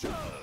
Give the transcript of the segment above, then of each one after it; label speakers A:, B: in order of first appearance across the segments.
A: Show!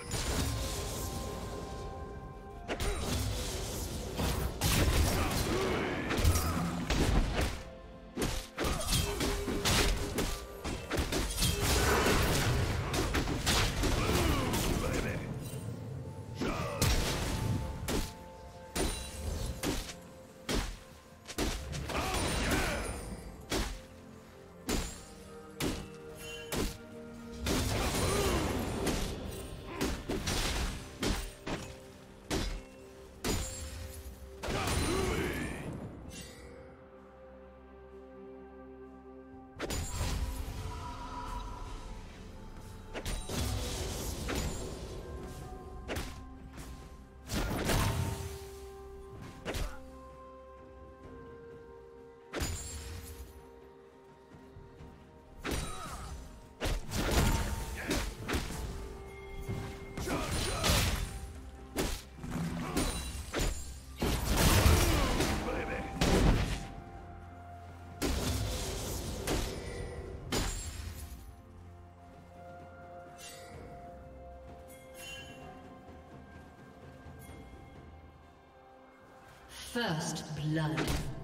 A: First blood.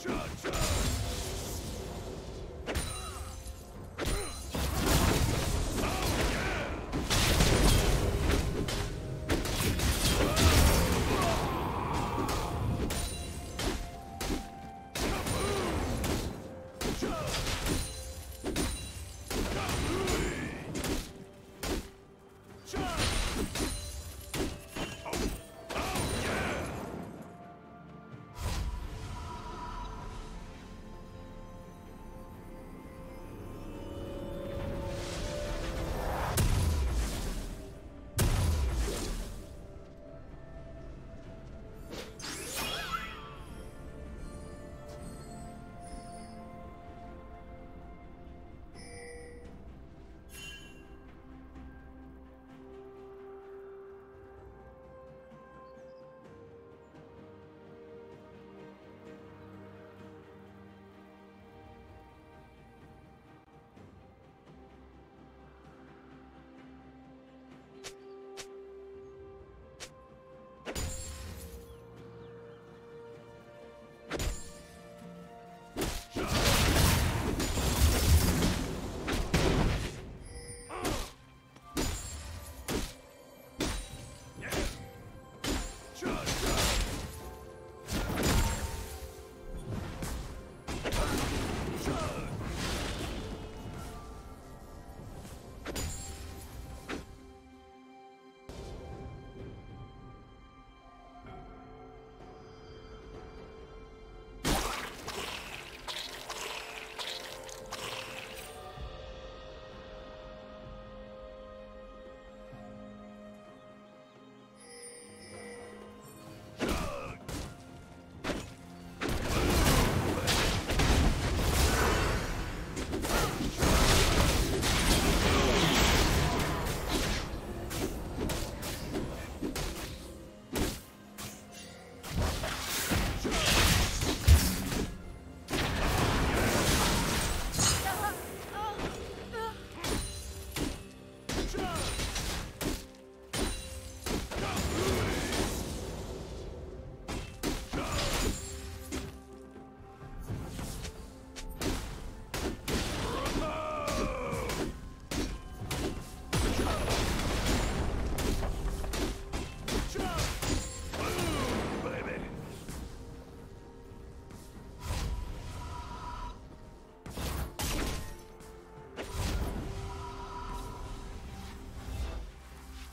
A: Choo-choo!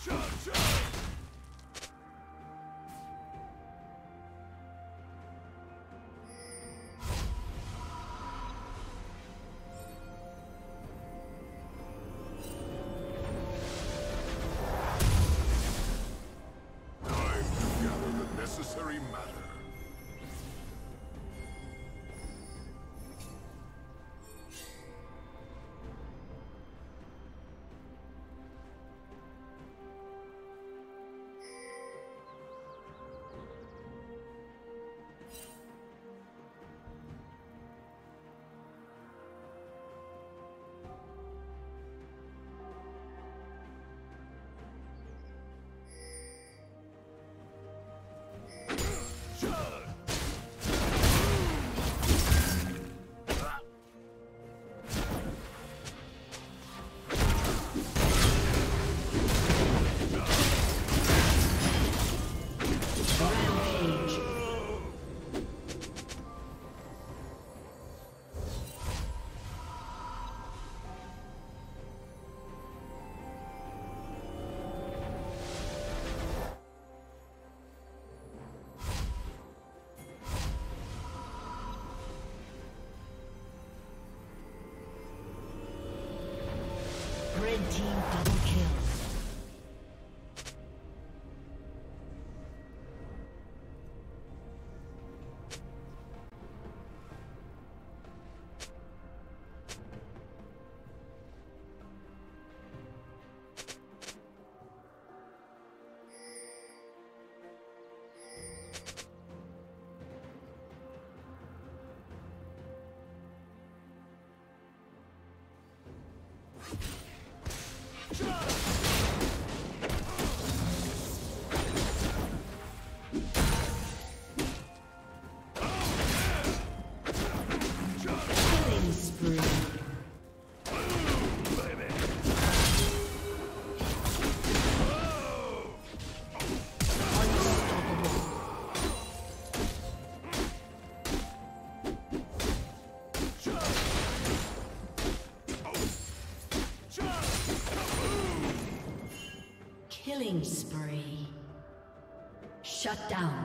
B: Chug, chug!
A: Killing Shut down.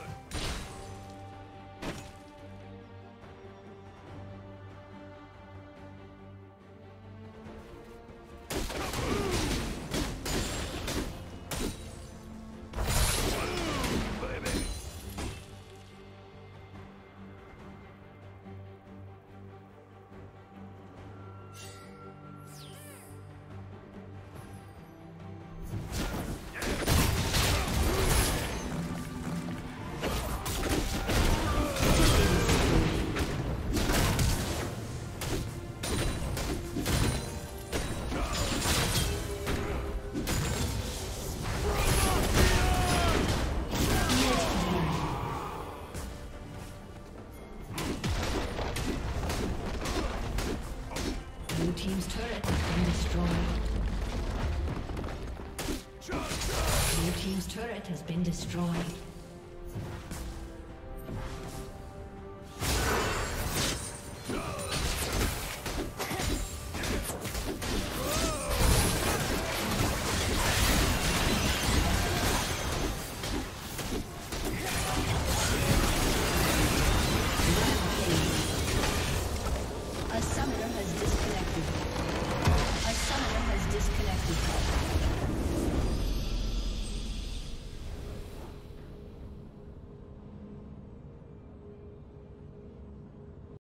A: destroyed.